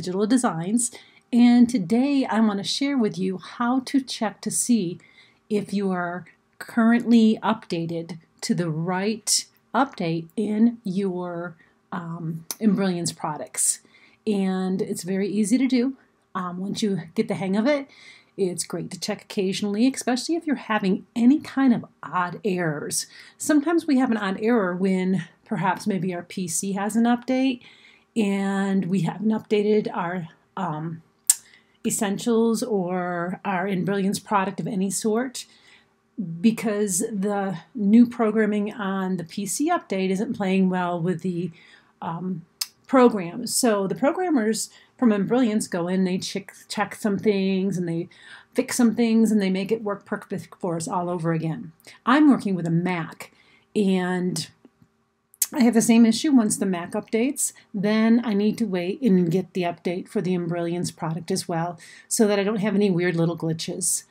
Digital Designs and today I want to share with you how to check to see if you are currently updated to the right update in your um, Embrilliance products. And it's very easy to do. Um, once you get the hang of it, it's great to check occasionally, especially if you're having any kind of odd errors. Sometimes we have an odd error when perhaps maybe our PC has an update and we haven't updated our um, essentials or our Embrilliance product of any sort because the new programming on the PC update isn't playing well with the um, programs. So the programmers from Embrilliance go in, they check, check some things and they fix some things and they make it work perfect for us all over again. I'm working with a Mac and I have the same issue once the Mac updates. Then I need to wait and get the update for the Embrilliance product as well so that I don't have any weird little glitches.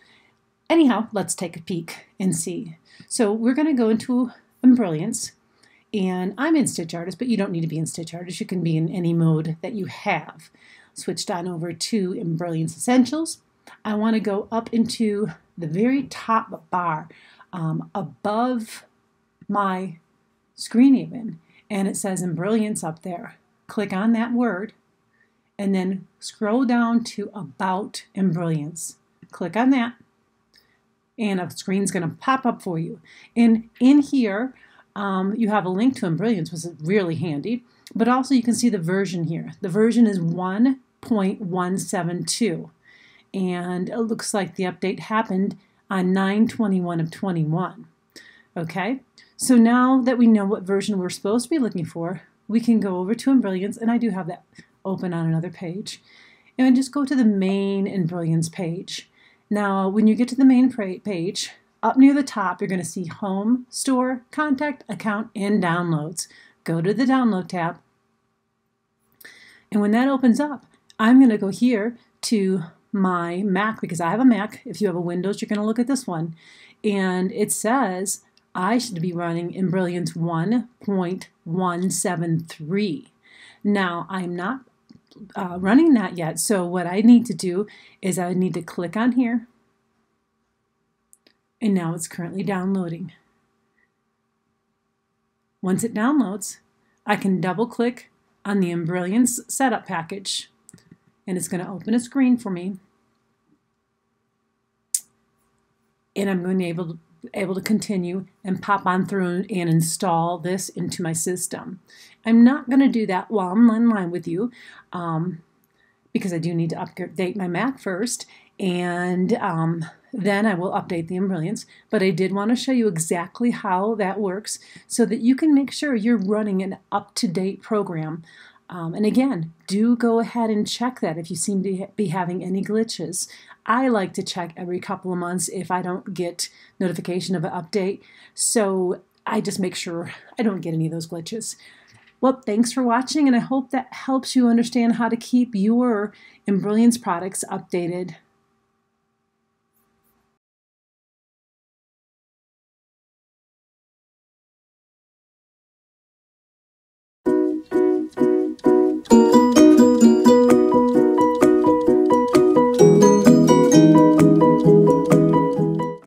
Anyhow, let's take a peek and see. So we're going to go into Embrilliance and I'm in Stitch Artist, but you don't need to be in Stitch Artist. You can be in any mode that you have. Switched on over to Embrilliance Essentials. I want to go up into the very top bar um, above my screen even, and it says Embrilliance up there. Click on that word and then scroll down to About Embrilliance. Click on that and a screen's going to pop up for you. And in here, um, you have a link to Embrilliance, which is really handy, but also you can see the version here. The version is 1.172, and it looks like the update happened on 921 of 21. Okay, so now that we know what version we're supposed to be looking for, we can go over to Embrilliance, and I do have that open on another page, and just go to the main Embrilliance page. Now, when you get to the main page, up near the top, you're going to see Home, Store, Contact, Account, and Downloads. Go to the Download tab. And when that opens up, I'm going to go here to my Mac because I have a Mac. If you have a Windows, you're going to look at this one. And it says I should be running Embrilliance 1.173. Now, I'm not uh, running that yet, so what I need to do is I need to click on here, and now it's currently downloading. Once it downloads, I can double click on the Embrilliance setup package, and it's going to open a screen for me. And I'm going to be able to able to continue and pop on through and install this into my system. I'm not going to do that while I'm online with you um, because I do need to update my Mac first and um, then I will update the Embrilliance. But I did want to show you exactly how that works so that you can make sure you're running an up-to-date program um, and again, do go ahead and check that if you seem to be having any glitches. I like to check every couple of months if I don't get notification of an update. So I just make sure I don't get any of those glitches. Well, thanks for watching, and I hope that helps you understand how to keep your Embrilliance products updated.